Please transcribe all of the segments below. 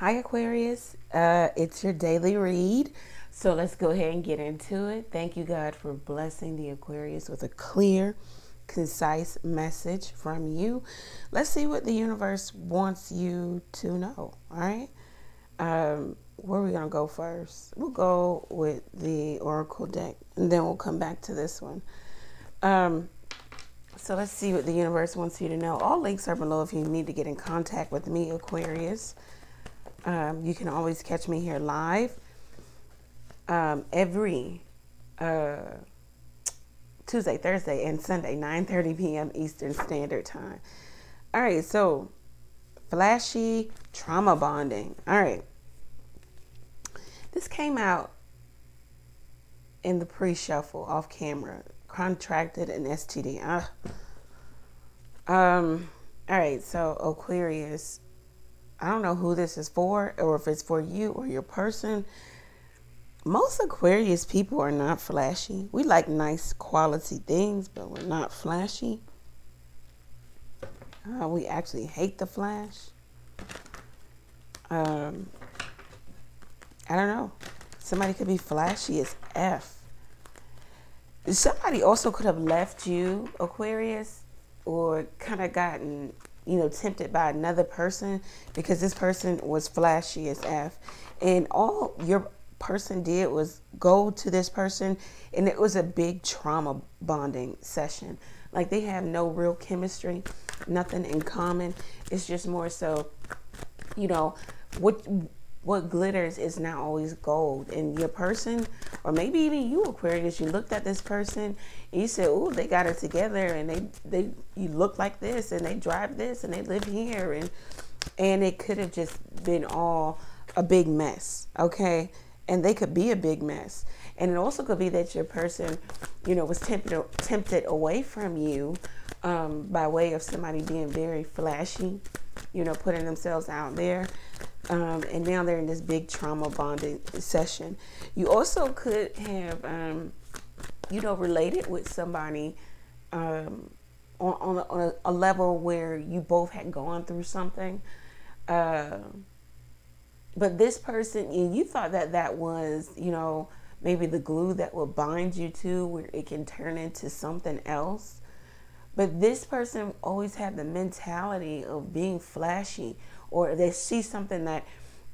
Hi, Aquarius. Uh, it's your daily read. So let's go ahead and get into it. Thank you, God, for blessing the Aquarius with a clear, concise message from you. Let's see what the universe wants you to know. All right. Um, where are we going to go first? We'll go with the Oracle deck and then we'll come back to this one. Um, so let's see what the universe wants you to know. All links are below if you need to get in contact with me, Aquarius. Um, you can always catch me here live um, every uh, Tuesday, Thursday, and Sunday, 9:30 p.m. Eastern Standard Time. All right, so flashy trauma bonding. All right, this came out in the pre-shuffle off camera. Contracted an STD. Uh, um. All right, so Aquarius I don't know who this is for or if it's for you or your person. Most Aquarius people are not flashy. We like nice quality things, but we're not flashy. Uh, we actually hate the flash. Um, I don't know. Somebody could be flashy as F. Somebody also could have left you, Aquarius, or kind of gotten you know, tempted by another person because this person was flashy as F. And all your person did was go to this person and it was a big trauma bonding session. Like they have no real chemistry, nothing in common. It's just more so, you know, what what glitters is not always gold. And your person, or maybe even you, Aquarius, you looked at this person and you said, "Oh, they got it together, and they they you look like this, and they drive this, and they live here, and and it could have just been all a big mess, okay? And they could be a big mess, and it also could be that your person, you know, was tempted tempted away from you um, by way of somebody being very flashy, you know, putting themselves out there um, and now they're in this big trauma bonding session. You also could have, um, you know, related with somebody um, on, on, a, on a, level where you both had gone through something. Uh, but this person, you thought that that was, you know, maybe the glue that will bind you to where it can turn into something else. But this person always had the mentality of being flashy or they see something that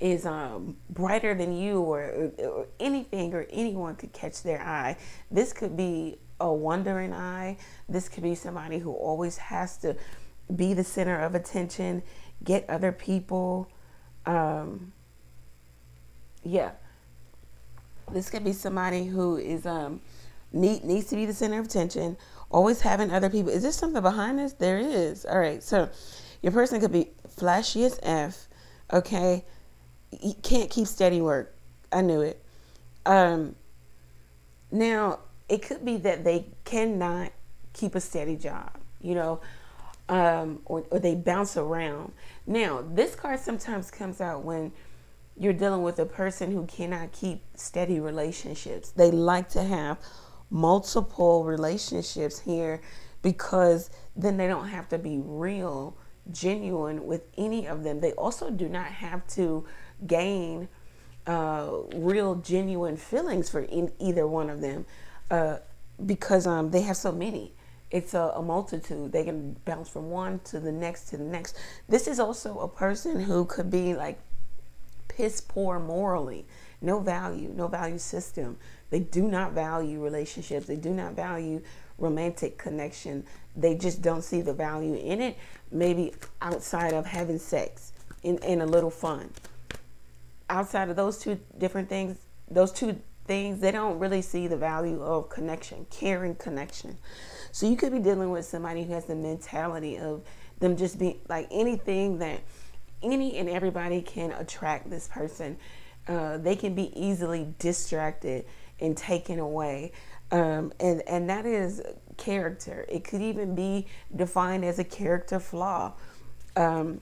is um, brighter than you or, or, anything or anyone could catch their eye. This could be a wandering eye. This could be somebody who always has to be the center of attention, get other people. Um, yeah. This could be somebody who is um, need, needs to be the center of attention, always having other people. Is there something behind this? There is. All right. So your person could be flashy as F, okay? You can't keep steady work. I knew it. Um, now, it could be that they cannot keep a steady job, you know, um, or, or they bounce around. Now, this card sometimes comes out when you're dealing with a person who cannot keep steady relationships. They like to have multiple relationships here because then they don't have to be real genuine with any of them. They also do not have to gain uh, real genuine feelings for in either one of them uh, because um, they have so many. It's a, a, multitude. They can bounce from one to the next to the next. This is also a person who could be like piss poor morally, no value, no value system. They do not value relationships. They do not value romantic connection. They just don't see the value in it, maybe outside of having sex and, and a little fun. Outside of those two different things, those two things, they don't really see the value of connection, caring connection. So you could be dealing with somebody who has the mentality of them just being like anything that any and everybody can attract this person. Uh, they can be easily distracted and taken away. Um, and and that is character. It could even be defined as a character flaw. Um,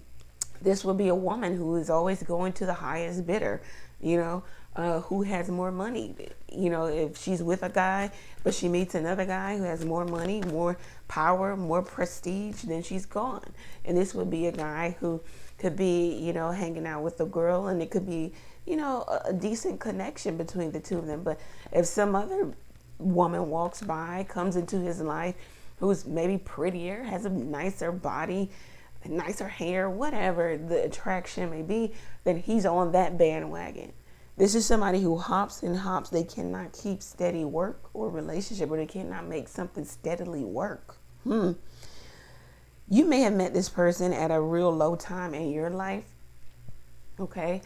this would be a woman who is always going to the highest bidder, you know, uh, who has more money. You know, if she's with a guy, but she meets another guy who has more money, more power, more prestige, then she's gone. And this would be a guy who could be, you know, hanging out with a girl and it could be, you know, a, a decent connection between the two of them. But if some other woman walks by, comes into his life, who's maybe prettier, has a nicer body, nicer hair, whatever the attraction may be, then he's on that bandwagon. This is somebody who hops and hops. They cannot keep steady work or relationship, or they cannot make something steadily work. Hmm. You may have met this person at a real low time in your life, okay,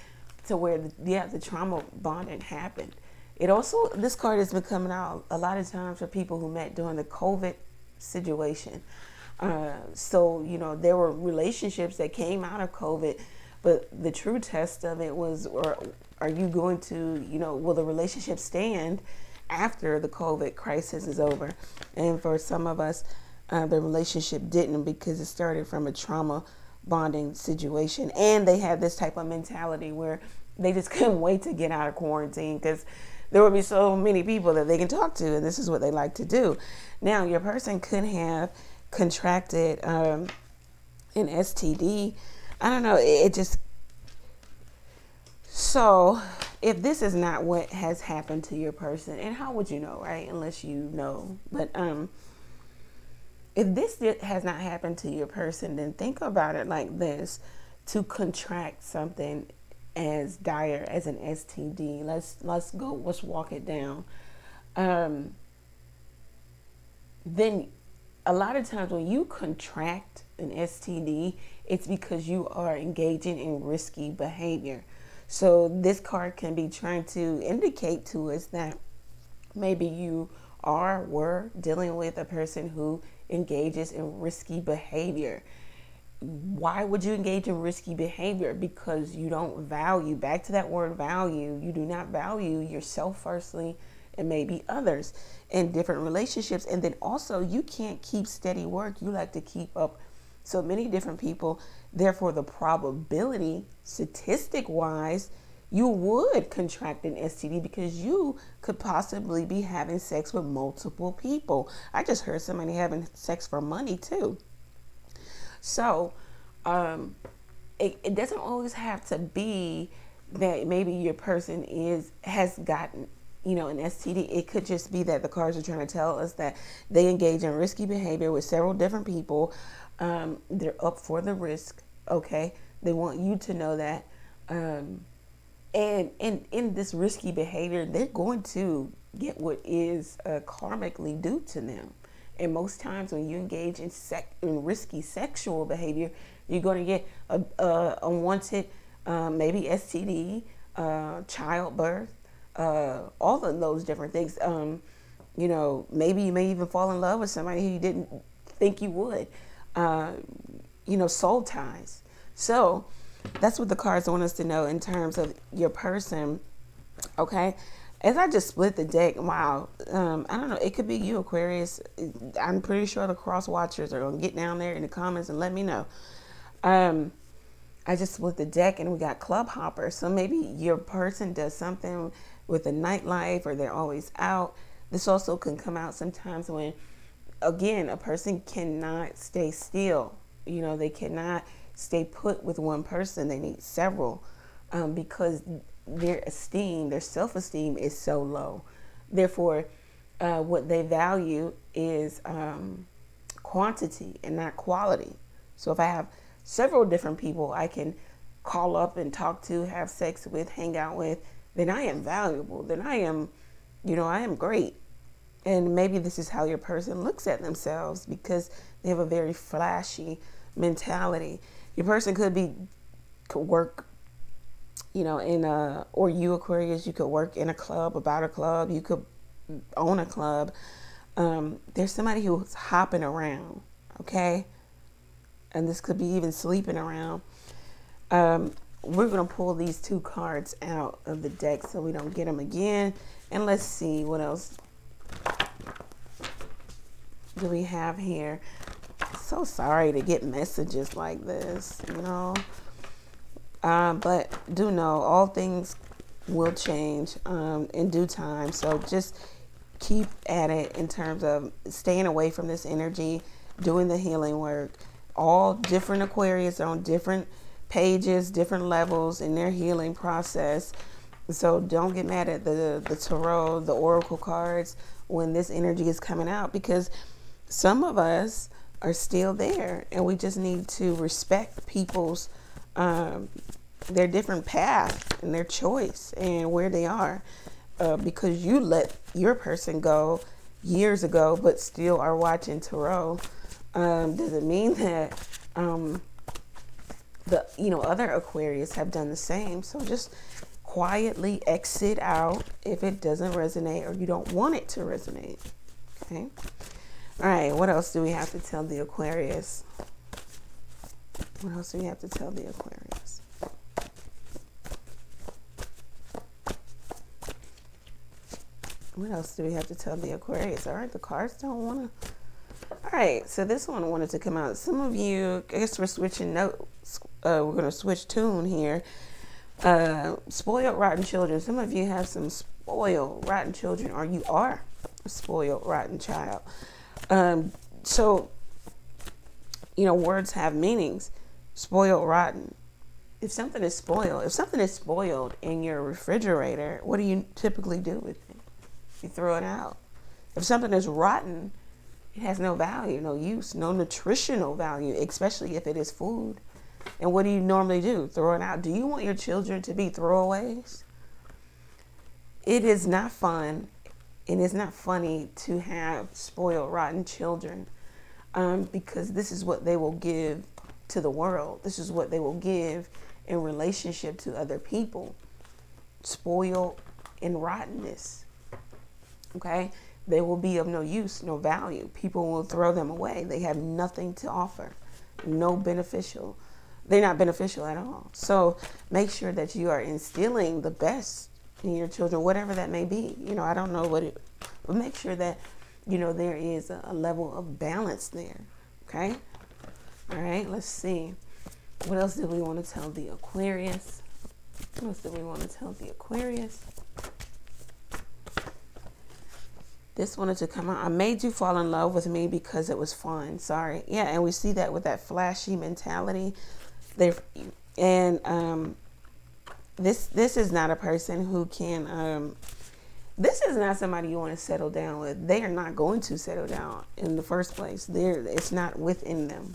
to where the, yeah the trauma bonding happened. It also this card has been coming out a lot of times for people who met during the COVID situation. Uh, so you know there were relationships that came out of COVID, but the true test of it was, or are you going to, you know, will the relationship stand after the COVID crisis is over? And for some of us, uh, the relationship didn't because it started from a trauma bonding situation, and they had this type of mentality where they just couldn't wait to get out of quarantine because there would be so many people that they can talk to, and this is what they like to do. Now, your person could have contracted um, an STD. I don't know. It, it just so if this is not what has happened to your person, and how would you know, right? Unless you know. But um, if this has not happened to your person, then think about it like this: to contract something as dire as an STD. Let's let's go. Let's walk it down. Um, then a lot of times when you contract an STD, it's because you are engaging in risky behavior. So this card can be trying to indicate to us that maybe you are were dealing with a person who engages in risky behavior. Why would you engage in risky behavior? Because you don't value, back to that word value, you do not value yourself firstly and maybe others in different relationships. And then also, you can't keep steady work. You like to keep up so many different people. Therefore, the probability, statistic wise, you would contract an STD because you could possibly be having sex with multiple people. I just heard somebody having sex for money too. So, um, it, it doesn't always have to be that maybe your person is has gotten you know, an STD, it could just be that the cards are trying to tell us that they engage in risky behavior with several different people. Um, they're up for the risk, okay? They want you to know that. Um, and in, in this risky behavior, they're going to get what is uh, karmically due to them. And most times, when you engage in, in risky sexual behavior, you're going to get a, a unwanted, um, maybe STD, uh, childbirth, uh, all of those different things. Um, you know, maybe you may even fall in love with somebody who you didn't think you would. Uh, you know, soul ties. So that's what the cards want us to know in terms of your person. Okay. As I just split the deck, wow, um, I don't know. It could be you, Aquarius. I'm pretty sure the cross watchers are gonna get down there in the comments and let me know. Um, I just split the deck and we got club hoppers. So maybe your person does something with the nightlife or they're always out. This also can come out sometimes when, again, a person cannot stay still. You know, they cannot stay put with one person, they need several um, because their esteem, their self esteem is so low. Therefore, uh, what they value is um, quantity and not quality. So if I have several different people I can call up and talk to, have sex with, hang out with, then I am valuable. Then I am, you know, I am great. And maybe this is how your person looks at themselves because they have a very flashy mentality. Your person could be could work, you know, in a or you Aquarius, you could work in a club about a club. You could own a club. Um, there's somebody who's hopping around, okay, and this could be even sleeping around. Um, we're going to pull these two cards out of the deck so we don't get them again. And let's see what else do we have here. So sorry to get messages like this, you know. Um, but do know all things will change um, in due time. So just keep at it in terms of staying away from this energy, doing the healing work. All different Aquarius are on different pages, different levels in their healing process. So don't get mad at the the tarot, the oracle cards when this energy is coming out because some of us are still there and we just need to respect people's um, their different path and their choice and where they are uh, because you let your person go years ago but still are watching tarot. Um, does it mean that um, the you know other aquarius have done the same? So just quietly exit out if it doesn't resonate or you don't want it to resonate okay? All right what else do we have to tell the aquarius what else do we have to tell the aquarius what else do we have to tell the Aquarius? All right, the cards don't want to. All right, so this one wanted to come out. Some of you, I guess we're switching notes. Uh, we're going to switch tune here. Uh, spoiled, rotten children. Some of you have some spoiled, rotten children, or you are a spoiled, rotten child. Um, so, you know, words have meanings. Spoiled, rotten. If something is spoiled, if something is spoiled in your refrigerator, what do you typically do with it? You throw it out. If something is rotten, it has no value, no use, no nutritional value, especially if it is food. And what do you normally do? Throw it out. Do you want your children to be throwaways? It is not fun and it's not funny to have spoiled, rotten children um, because this is what they will give to the world. This is what they will give in relationship to other people. Spoiled and rottenness okay, they will be of no use, no value. People will throw them away. They have nothing to offer, no beneficial. They're not beneficial at all. So make sure that you are instilling the best in your children, whatever that may be. You know, I don't know what it, but make sure that, you know, there is a, level of balance there. Okay. All right. Let's see. What else do we want to tell the Aquarius? What else do we want to tell the Aquarius? This wanted to come out. I made you fall in love with me because it was fun. Sorry. Yeah, and we see that with that flashy mentality. They and um this this is not a person who can um this is not somebody you want to settle down with. They are not going to settle down in the first place. They're it's not within them.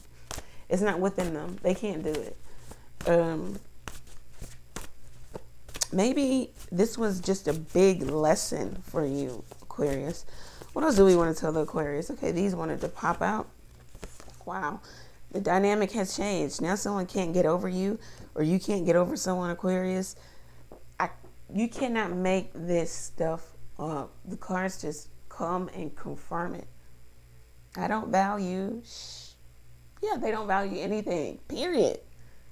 It's not within them. They can't do it. Um maybe this was just a big lesson for you Aquarius. What else do we want to tell the Aquarius? Okay, these wanted to pop out. Wow. The dynamic has changed. Now someone can't get over you or you can't get over someone, Aquarius. I, you cannot make this stuff up. The cards just come and confirm it. I don't value. Shh. Yeah, they don't value anything. Period.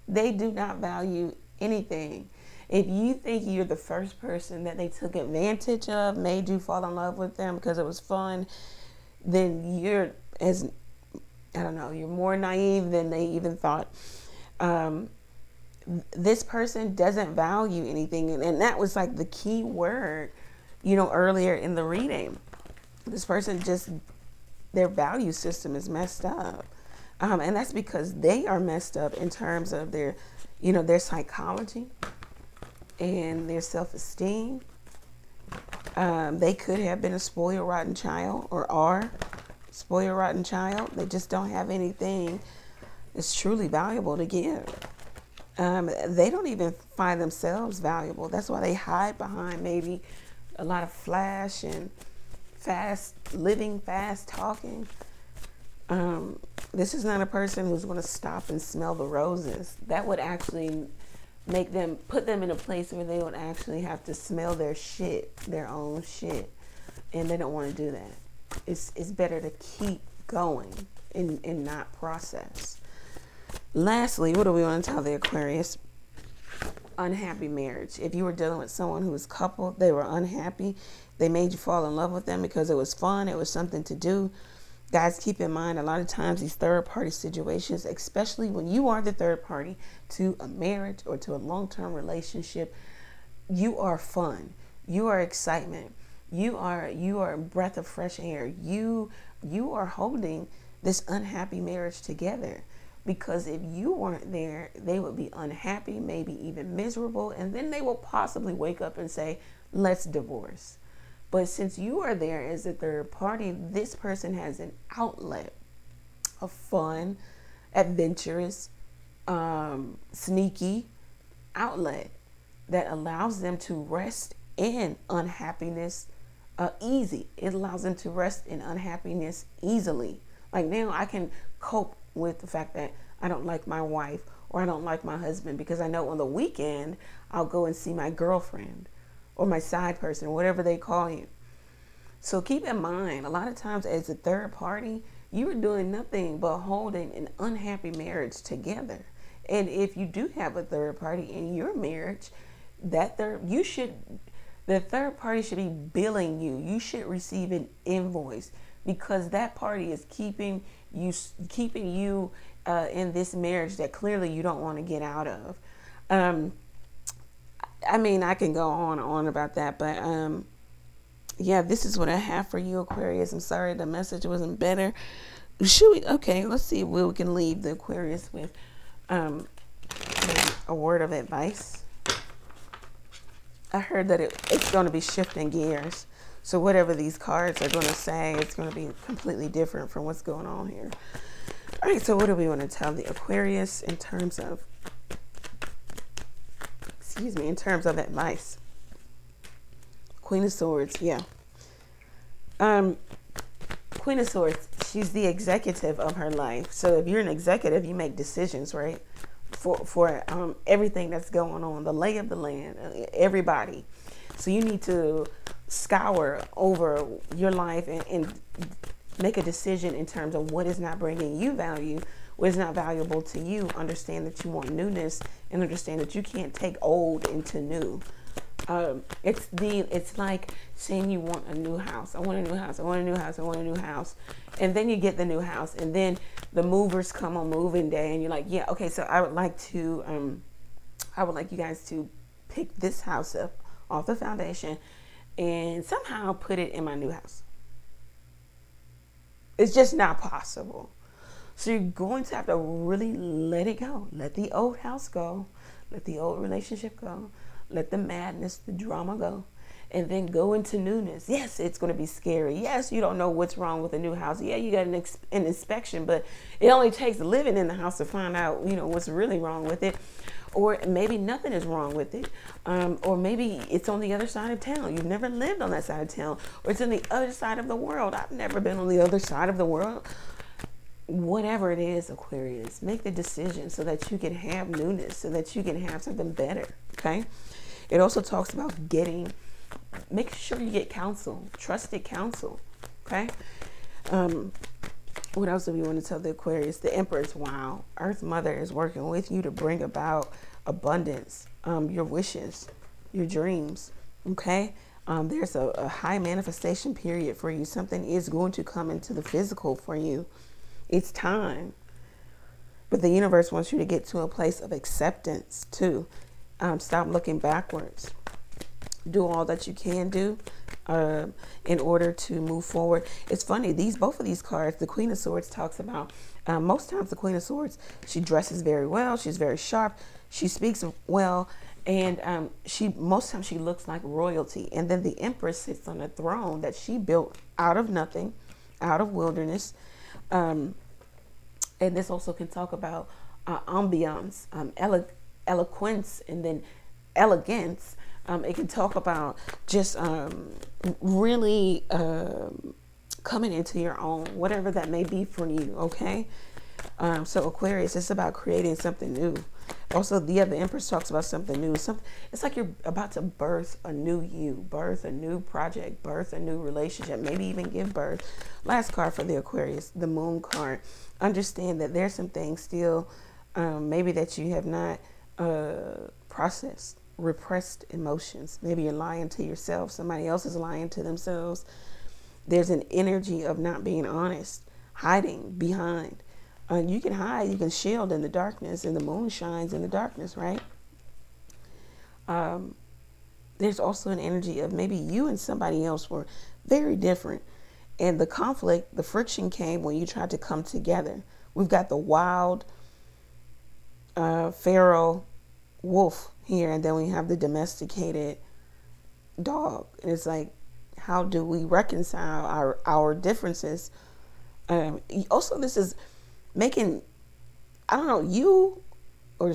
They do not value anything. If you think you're the first person that they took advantage of, made you fall in love with them because it was fun, then you're as I don't know, you're more naive than they even thought. Um, this person doesn't value anything, and that was like the key word, you know, earlier in the reading. This person just their value system is messed up. Um, and that's because they are messed up in terms of their, you know, their psychology, and their self esteem. Um, they could have been a spoiled, rotten child or are spoiled, rotten child. They just don't have anything that's truly valuable to give. Um, they don't even find themselves valuable. That's why they hide behind maybe a lot of flash and fast living, fast talking. Um, this is not a person who's going to stop and smell the roses. That would actually make them put them in a place where they don't actually have to smell their shit, their own shit, and they don't want to do that. It's it's better to keep going and and not process. Lastly, what do we want to tell the Aquarius? Unhappy marriage. If you were dealing with someone who was coupled, they were unhappy. They made you fall in love with them because it was fun. It was something to do Guys, keep in mind a lot of times these third party situations, especially when you are the third party to a marriage or to a long term relationship, you are fun. You are excitement. You are you are a breath of fresh air. You you are holding this unhappy marriage together. because if you weren't there, they would be unhappy, maybe even miserable, and then they will possibly wake up and say, let's divorce. But since you are there as a third party, this person has an outlet, a fun, adventurous, um, sneaky outlet that allows them to rest in unhappiness uh, easy. It allows them to rest in unhappiness easily. Like now, I can cope with the fact that I don't like my wife or I don't like my husband because I know on the weekend I'll go and see my girlfriend or my side person, whatever they call you. So keep in mind, a lot of times as a third party, you are doing nothing but holding an unhappy marriage together. And if you do have a third party in your marriage, that third you should the third party should be billing you. You should receive an invoice because that party is keeping you keeping you uh, in this marriage that clearly you don't want to get out of. Um, I mean, I can go on and on about that, but um, yeah, this is what I have for you, Aquarius. I'm sorry the message wasn't better. Should we? Okay, let's see if we can leave the Aquarius with um, a word of advice. I heard that it, it's going to be shifting gears. So whatever these cards are going to say, it's going to be completely different from what's going on here. All right, so what do we want to tell the Aquarius in terms of, excuse me, in terms of advice? Queen of Swords, yeah. Um, Queen of Swords, she's the executive of her life. So if you're an executive, you make decisions, right? For for um, everything that's going on, the lay of the land, everybody. So you need to scour over your life and, and make a decision in terms of what is not bringing you value, what is not valuable to you. Understand that you want newness, and understand that you can't take old into new. Um, it's the it's like saying you want a new house. I want a new house. I want a new house. I want a new house, and then you get the new house, and then the movers come on moving day, and you're like, yeah, okay. So I would like to, um, I would like you guys to pick this house up off the foundation, and somehow put it in my new house. It's just not possible. So you're going to have to really let it go. Let the old house go. Let the old relationship go let the madness, the drama go. And then go into newness. Yes, it's going to be scary. Yes, you don't know what's wrong with a new house. Yeah, you got an, an inspection, but it only takes living in the house to find out, you know, what's really wrong with it or maybe nothing is wrong with it, um, or maybe it's on the other side of town. You've never lived on that side of town, or it's on the other side of the world. I've never been on the other side of the world. Whatever it is, Aquarius, make the decision so that you can have newness, so that you can have something better. Okay. It also talks about getting, make sure you get counsel, trusted counsel. Okay. Um, what else do we want to tell the Aquarius? The Empress, wow. Earth Mother is working with you to bring about abundance, um, your wishes, your dreams. Okay. Um, there's a, a high manifestation period for you. Something is going to come into the physical for you. It's time. But the universe wants you to get to a place of acceptance too. Um, stop looking backwards. Do all that you can do uh, in order to move forward. It's funny, these both of these cards, the Queen of Swords talks about, um, most times the Queen of Swords, she dresses very well, she's very sharp, she speaks well, and um, she most times she looks like royalty. And then the Empress sits on a throne that she built out of nothing, out of wilderness. Um, and this also can talk about uh, ambiance, um, ele- eloquence and then elegance. Um, it can talk about just um, really um, coming into your own, whatever that may be for you. Okay. Um, so Aquarius, it's about creating something new. Also, yeah, the Empress talks about something new. Some, it's like you're about to birth a new you, birth a new project, birth a new relationship, maybe even give birth. Last card for the Aquarius, the Moon card. Understand that there's some things still, um, maybe that you have not uh, processed, repressed emotions. Maybe you're lying to yourself, somebody else is lying to themselves. There's an energy of not being honest, hiding behind. Uh, you can hide, you can shield in the darkness, and the moon shines in the darkness, right? Um, there's also an energy of maybe you and somebody else were very different. And the conflict, the friction came when you tried to come together. We've got the wild uh, feral wolf here, and then we have the domesticated dog. And it's like, how do we reconcile our our differences? Um, also, this is making I don't know you or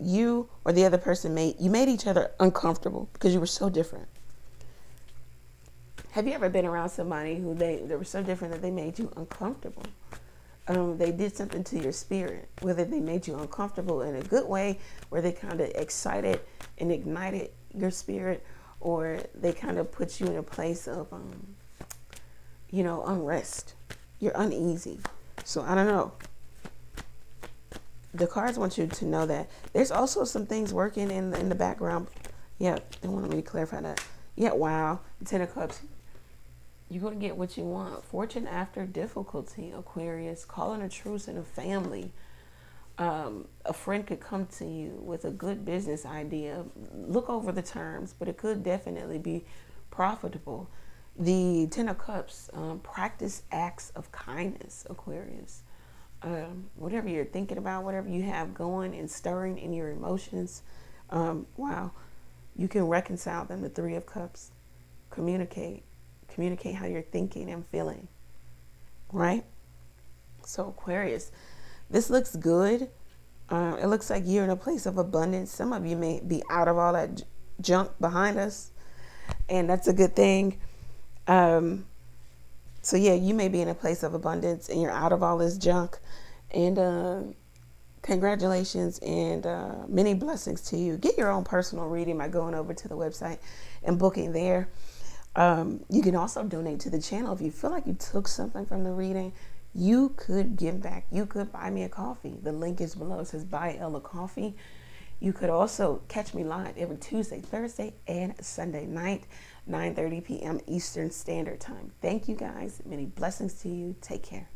you or the other person made you made each other uncomfortable because you were so different. Have you ever been around somebody who they they were so different that they made you uncomfortable? Um, they did something to your spirit, whether they made you uncomfortable in a good way, where they kind of excited and ignited your spirit, or they kind of put you in a place of, um, you know, unrest. You're uneasy. So I don't know the cards want you to know that there's also some things working in in the background. Yeah, they wanted me to clarify that. Yeah, wow. Ten of Cups. You're gonna get what you want. Fortune after difficulty, Aquarius. Calling a truce in a family. Um, a friend could come to you with a good business idea. Look over the terms, but it could definitely be profitable. The Ten of Cups. Um, practice acts of kindness, Aquarius um, whatever you're thinking about, whatever you have going and stirring in your emotions, um, wow, you can reconcile them. The Three of Cups, communicate, communicate how you're thinking and feeling, right? So Aquarius, this looks good. Uh, it looks like you're in a place of abundance. Some of you may be out of all that junk behind us, and that's a good thing. Um, so yeah, you may be in a place of abundance and you're out of all this junk. And uh, congratulations and uh, many blessings to you. Get your own personal reading by going over to the website and booking there. Um, you can also donate to the channel if you feel like you took something from the reading. You could give back. You could buy me a coffee. The link is below. It says buy Elle a coffee. You could also catch me live every Tuesday, Thursday, and Sunday night. 9:30 p.m. Eastern Standard Time. Thank you guys. Many blessings to you. Take care.